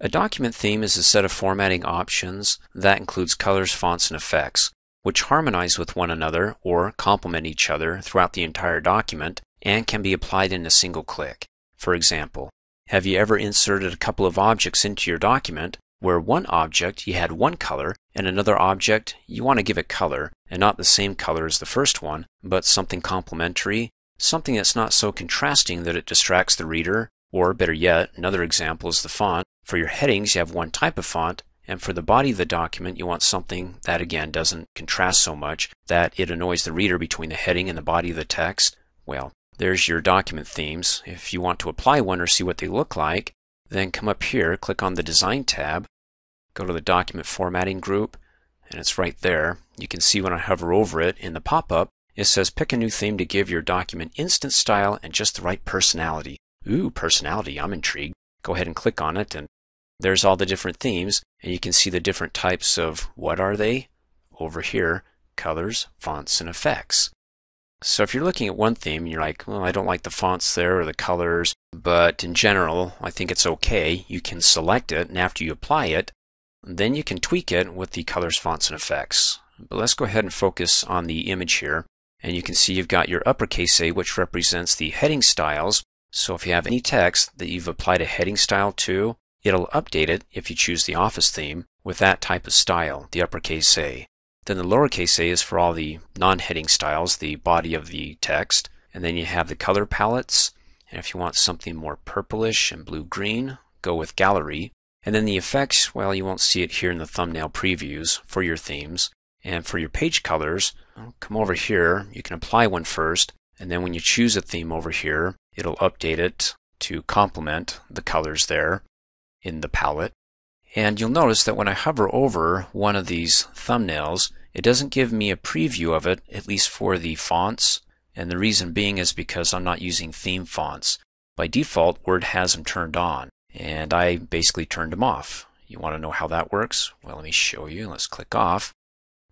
A document theme is a set of formatting options that includes colors, fonts, and effects, which harmonize with one another or complement each other throughout the entire document and can be applied in a single click. For example, have you ever inserted a couple of objects into your document where one object you had one color and another object you want to give it color and not the same color as the first one, but something complementary, something that's not so contrasting that it distracts the reader, or better yet, another example is the font. For your headings, you have one type of font, and for the body of the document, you want something that again doesn't contrast so much that it annoys the reader between the heading and the body of the text. Well, there's your document themes. If you want to apply one or see what they look like, then come up here, click on the Design tab, go to the Document Formatting group, and it's right there. You can see when I hover over it in the pop-up, it says pick a new theme to give your document instant style and just the right personality. Ooh, personality, I'm intrigued. Go ahead and click on it and there's all the different themes and you can see the different types of what are they over here, colors, fonts, and effects. So if you're looking at one theme and you're like, well, I don't like the fonts there or the colors, but in general, I think it's okay, you can select it, and after you apply it, then you can tweak it with the colors, fonts, and effects. But let's go ahead and focus on the image here. And you can see you've got your uppercase A, which represents the heading styles. So if you have any text that you've applied a heading style to, it'll update it if you choose the Office theme with that type of style, the uppercase A. Then the lowercase a is for all the non-heading styles, the body of the text. And then you have the color palettes. And if you want something more purplish and blue-green, go with gallery. And then the effects, well, you won't see it here in the thumbnail previews for your themes. And for your page colors, come over here. You can apply one first. And then when you choose a theme over here, it'll update it to complement the colors there in the palette. And you'll notice that when I hover over one of these thumbnails, it doesn't give me a preview of it, at least for the fonts, and the reason being is because I'm not using theme fonts. By default, Word has them turned on, and I basically turned them off. You want to know how that works? Well, let me show you. Let's click off.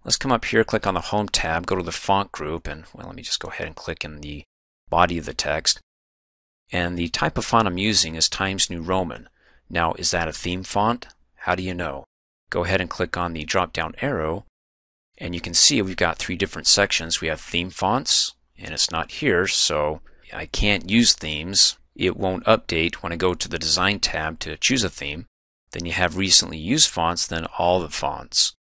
Let's come up here, click on the Home tab, go to the Font group, and well, let me just go ahead and click in the body of the text. And the type of font I'm using is Times New Roman. Now, is that a theme font? How do you know? Go ahead and click on the drop down arrow and you can see we've got three different sections. We have theme fonts, and it's not here, so I can't use themes. It won't update when I go to the Design tab to choose a theme. Then you have recently used fonts, then all the fonts.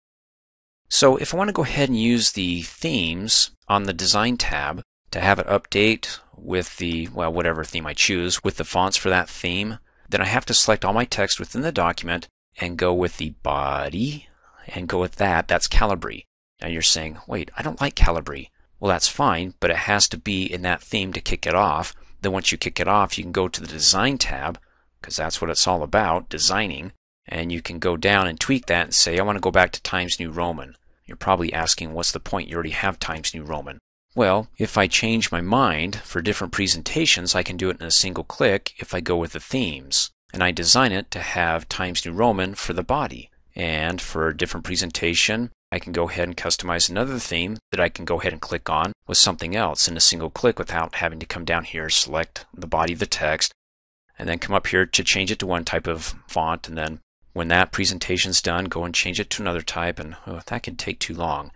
So if I want to go ahead and use the themes on the Design tab to have it update with the, well, whatever theme I choose, with the fonts for that theme, then I have to select all my text within the document and go with the body and go with that. That's Calibri. Now you're saying, wait, I don't like Calibri. Well, that's fine, but it has to be in that theme to kick it off. Then once you kick it off, you can go to the Design tab, because that's what it's all about, designing, and you can go down and tweak that and say, I want to go back to Times New Roman. You're probably asking, what's the point? You already have Times New Roman. Well, if I change my mind for different presentations, I can do it in a single click if I go with the themes. And I design it to have Times New Roman for the body. And for a different presentation, I can go ahead and customize another theme that I can go ahead and click on with something else in a single click without having to come down here, select the body of the text, and then come up here to change it to one type of font. And then when that presentation's done, go and change it to another type. And oh, that can take too long.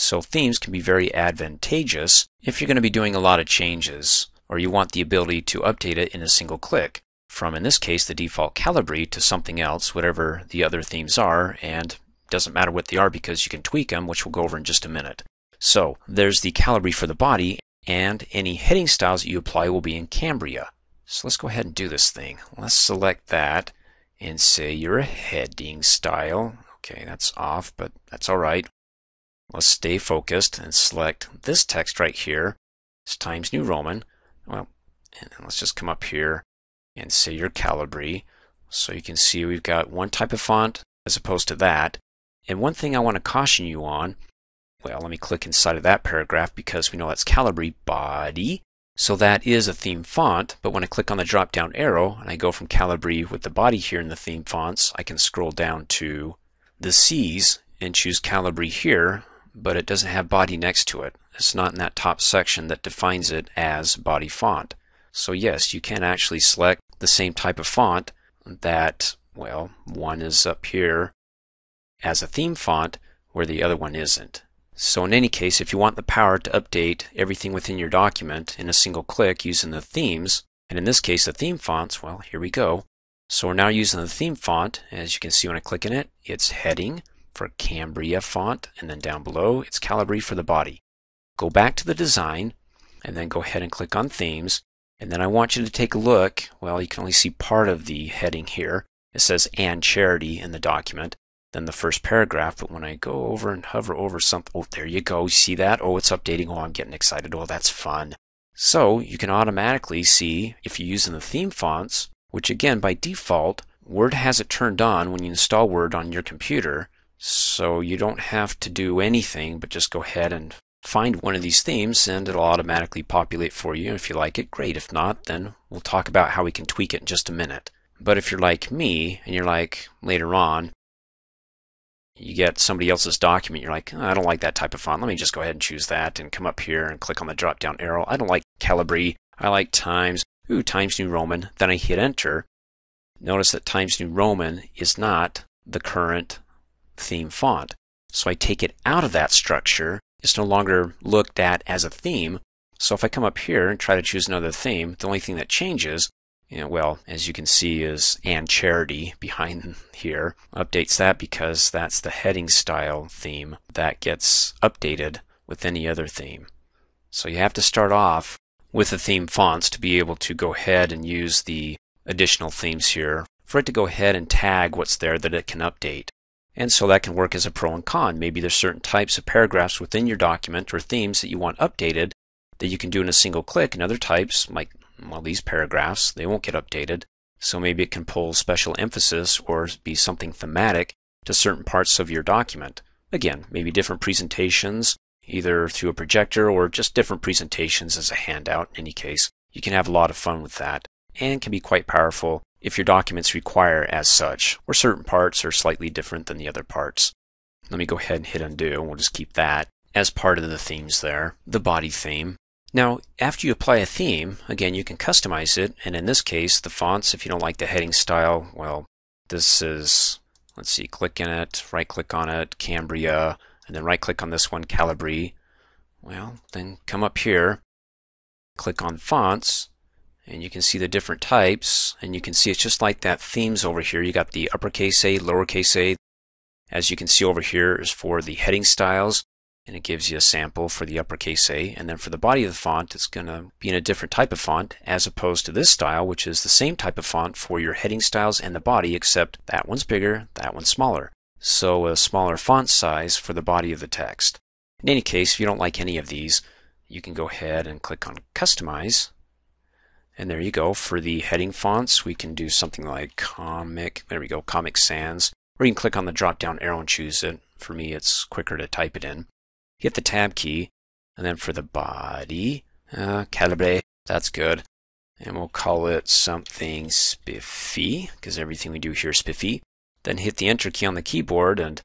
So themes can be very advantageous if you're going to be doing a lot of changes or you want the ability to update it in a single click from, in this case, the default Calibri to something else, whatever the other themes are, and doesn't matter what they are because you can tweak them, which we'll go over in just a minute. So there's the Calibri for the body, and any heading styles that you apply will be in Cambria. So let's go ahead and do this thing. Let's select that and say you're a heading style. Okay, that's off, but that's all right. Let's stay focused and select this text right here. It's Times New Roman. Well, and let's just come up here and say your Calibri. So you can see we've got one type of font as opposed to that. And one thing I want to caution you on, well, let me click inside of that paragraph because we know that's Calibri body. So that is a theme font, but when I click on the drop down arrow and I go from Calibri with the body here in the theme fonts, I can scroll down to the C's and choose Calibri here, but it doesn't have body next to it. It's not in that top section that defines it as body font. So yes, you can actually select the same type of font that well, one is up here as a theme font where the other one isn't. So in any case, if you want the power to update everything within your document in a single click using the themes, and in this case the theme fonts, well, here we go. So we're now using the theme font. As you can see when I click in it, it's heading for Cambria font, and then down below, it's Calibri for the body. Go back to the design, and then go ahead and click on themes. And then I want you to take a look. Well, you can only see part of the heading here. It says and charity in the document then the first paragraph. But when I go over and hover over something, oh, there you go. See that? Oh, it's updating. Oh, I'm getting excited. Oh, that's fun. So you can automatically see if you're using the theme fonts, which again, by default, Word has it turned on when you install Word on your computer. So you don't have to do anything but just go ahead and find one of these themes and it'll automatically populate for you. If you like it, great. If not, then we'll talk about how we can tweak it in just a minute. But if you're like me and you're like later on, you get somebody else's document, you're like, oh, I don't like that type of font. Let me just go ahead and choose that and come up here and click on the drop down arrow. I don't like Calibri. I like Times. Ooh, Times New Roman. Then I hit enter. Notice that Times New Roman is not the current theme font. So I take it out of that structure. It's no longer looked at as a theme. So if I come up here and try to choose another theme, the only thing that changes you know, well, as you can see is and charity behind here updates that because that's the heading style theme that gets updated with any other theme. So you have to start off with the theme fonts to be able to go ahead and use the additional themes here for it to go ahead and tag what's there that it can update. And so that can work as a pro and con. Maybe there's certain types of paragraphs within your document or themes that you want updated that you can do in a single click and other types like well, these paragraphs, they won't get updated. So maybe it can pull special emphasis or be something thematic to certain parts of your document. Again, maybe different presentations, either through a projector or just different presentations as a handout. In any case, you can have a lot of fun with that and can be quite powerful if your documents require as such, or certain parts are slightly different than the other parts. Let me go ahead and hit undo, and we'll just keep that as part of the themes there, the body theme. Now, after you apply a theme, again, you can customize it. And in this case, the fonts, if you don't like the heading style, well, this is, let's see, click in it, right click on it, Cambria, and then right click on this one, Calibri. Well, then come up here, click on fonts, and you can see the different types. And you can see it's just like that themes over here. You got the uppercase A, lowercase a. As you can see over here is for the heading styles and it gives you a sample for the uppercase A. And then for the body of the font, it's going to be in a different type of font as opposed to this style, which is the same type of font for your heading styles and the body, except that one's bigger, that one's smaller. So a smaller font size for the body of the text. In any case, if you don't like any of these, you can go ahead and click on Customize. And there you go. For the heading fonts, we can do something like Comic, there we go, Comic Sans. Or you can click on the drop down arrow and choose it. For me, it's quicker to type it in hit the tab key, and then for the body, uh, Calibri, that's good. And we'll call it something spiffy, because everything we do here is spiffy. Then hit the enter key on the keyboard, and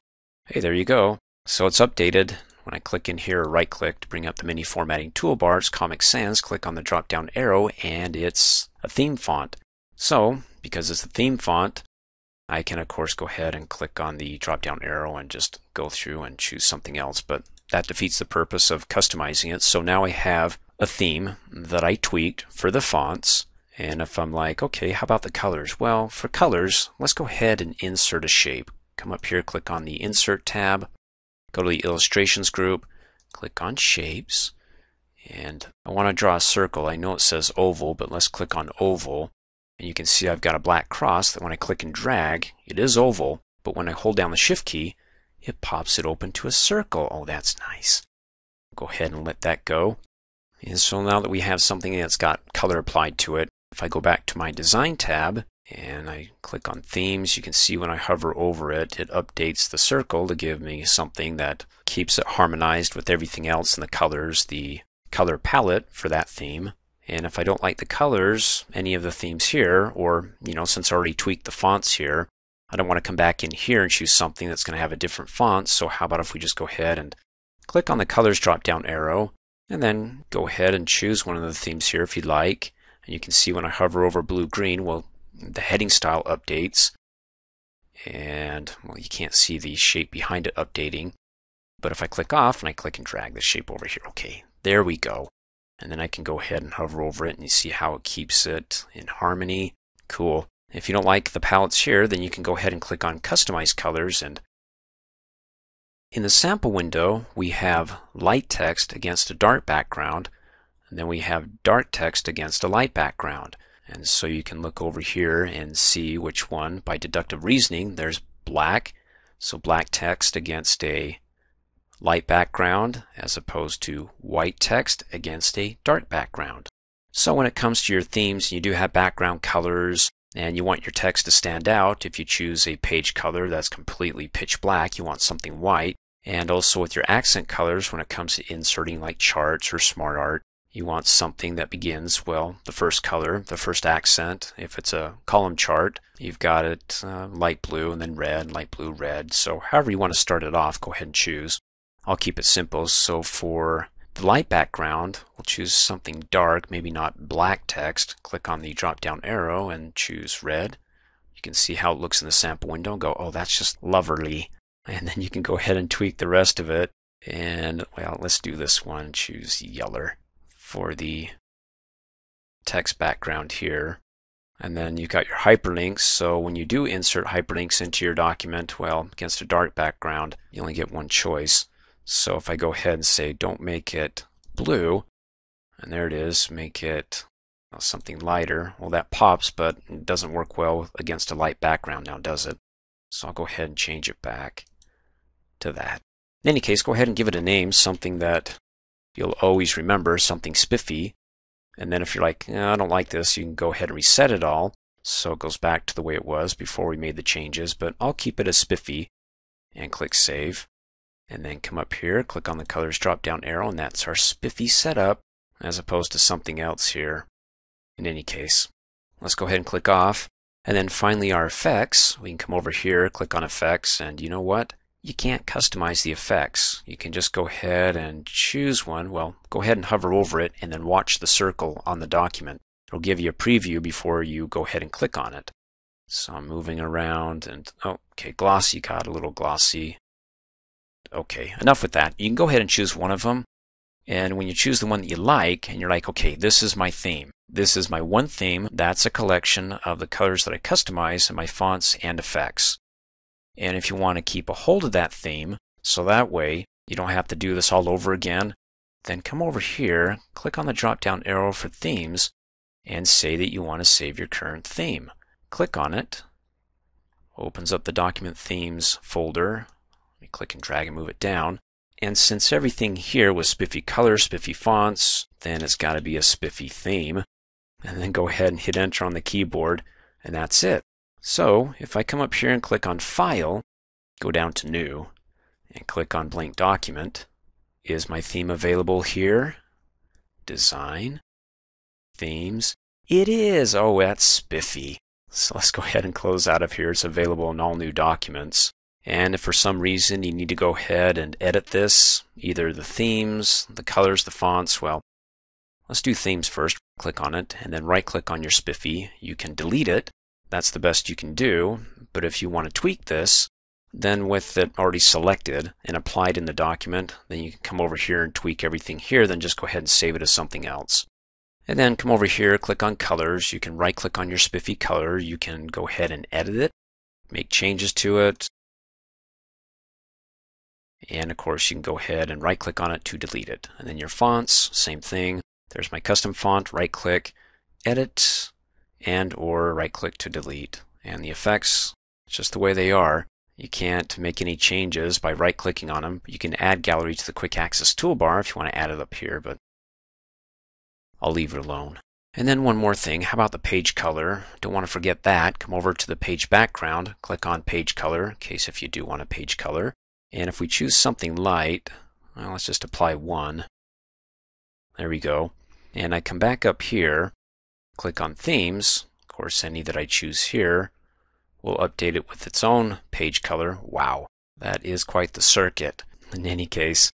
hey, there you go. So it's updated. When I click in here, right click to bring up the mini formatting toolbars, Comic Sans, click on the drop down arrow, and it's a theme font. So, because it's a theme font, I can of course go ahead and click on the drop down arrow and just go through and choose something else. But that defeats the purpose of customizing it. So now I have a theme that I tweaked for the fonts. And if I'm like, okay, how about the colors? Well, for colors, let's go ahead and insert a shape. Come up here, click on the Insert tab, go to the Illustrations group, click on Shapes, and I want to draw a circle. I know it says oval, but let's click on oval. And you can see I've got a black cross that when I click and drag, it is oval, but when I hold down the Shift key, it pops it open to a circle. Oh, that's nice. Go ahead and let that go. And so now that we have something that's got color applied to it, if I go back to my Design tab and I click on Themes, you can see when I hover over it, it updates the circle to give me something that keeps it harmonized with everything else in the colors, the color palette for that theme. And if I don't like the colors, any of the themes here, or, you know, since I already tweaked the fonts here, I don't want to come back in here and choose something that's going to have a different font. So how about if we just go ahead and click on the colors drop down arrow and then go ahead and choose one of the themes here if you'd like. And you can see when I hover over blue green, well, the heading style updates. and well, you can't see the shape behind it updating. But if I click off and I click and drag the shape over here, okay, there we go. And then I can go ahead and hover over it and you see how it keeps it in harmony. Cool. If you don't like the palettes here, then you can go ahead and click on Customize Colors. And in the sample window, we have light text against a dark background. And then we have dark text against a light background. And so you can look over here and see which one, by deductive reasoning, there's black. So black text against a light background as opposed to white text against a dark background. So when it comes to your themes, you do have background colors and you want your text to stand out. If you choose a page color that's completely pitch black, you want something white. And also with your accent colors, when it comes to inserting like charts or smart art, you want something that begins, well, the first color, the first accent. If it's a column chart, you've got it uh, light blue and then red, light blue, red. So however you want to start it off, go ahead and choose. I'll keep it simple. So for the light background, we'll choose something dark, maybe not black text. Click on the drop down arrow and choose red. You can see how it looks in the sample window and go, oh, that's just loverly. And then you can go ahead and tweak the rest of it. And well, let's do this one. Choose yeller for the text background here. And then you've got your hyperlinks. So when you do insert hyperlinks into your document, well, against a dark background, you only get one choice. So if I go ahead and say don't make it blue, and there it is, make it something lighter. Well, that pops, but it doesn't work well against a light background now, does it? So I'll go ahead and change it back to that. In any case, go ahead and give it a name, something that you'll always remember, something spiffy. And then if you're like, eh, I don't like this, you can go ahead and reset it all. So it goes back to the way it was before we made the changes, but I'll keep it as spiffy and click Save and then come up here, click on the colors drop down arrow, and that's our spiffy setup as opposed to something else here. In any case, let's go ahead and click off. And then finally our effects, we can come over here, click on effects, and you know what? You can't customize the effects. You can just go ahead and choose one. Well, go ahead and hover over it and then watch the circle on the document. It'll give you a preview before you go ahead and click on it. So I'm moving around and, oh, okay, glossy got a little glossy. Okay, enough with that. You can go ahead and choose one of them. And when you choose the one that you like, and you're like, okay, this is my theme. This is my one theme. That's a collection of the colors that I customize in my fonts and effects. And if you want to keep a hold of that theme, so that way you don't have to do this all over again, then come over here, click on the drop down arrow for themes, and say that you want to save your current theme. Click on it, opens up the document themes folder, Let me click and drag and move it down. And since everything here was spiffy colors, spiffy fonts, then it's got to be a spiffy theme. And then go ahead and hit enter on the keyboard, and that's it. So if I come up here and click on File, go down to New, and click on Blank Document, is my theme available here? Design, Themes. It is! Oh, that's spiffy. So let's go ahead and close out of here. It's available in all new documents. And if for some reason you need to go ahead and edit this, either the themes, the colors, the fonts, well, let's do themes first. Click on it and then right click on your spiffy. You can delete it. That's the best you can do. But if you want to tweak this, then with it already selected and applied in the document, then you can come over here and tweak everything here, then just go ahead and save it as something else. And then come over here, click on colors. You can right click on your spiffy color. You can go ahead and edit it, make changes to it, and of course, you can go ahead and right click on it to delete it. And then your fonts, same thing. There's my custom font, right click, edit, and or right click to delete. And the effects, just the way they are. You can't make any changes by right clicking on them. You can add gallery to the quick access toolbar if you want to add it up here, but I'll leave it alone. And then one more thing, how about the page color? Don't want to forget that. Come over to the page background, click on page color, in case if you do want a page color. And if we choose something light, well, let's just apply one. There we go. And I come back up here, click on themes. Of course, any that I choose here will update it with its own page color. Wow, that is quite the circuit. In any case,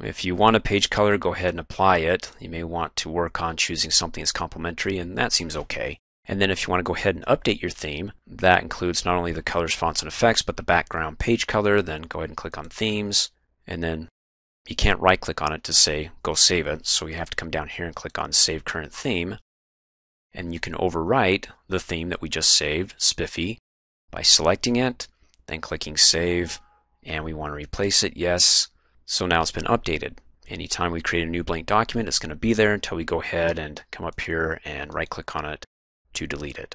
if you want a page color, go ahead and apply it. You may want to work on choosing something that's complementary, and that seems okay. And then if you want to go ahead and update your theme, that includes not only the colors, fonts, and effects, but the background page color, then go ahead and click on themes. And then you can't right click on it to say go save it. So you have to come down here and click on save current theme. And you can overwrite the theme that we just saved, Spiffy, by selecting it, then clicking save. And we want to replace it, yes. So now it's been updated. Anytime we create a new blank document, it's going to be there until we go ahead and come up here and right click on it to delete it.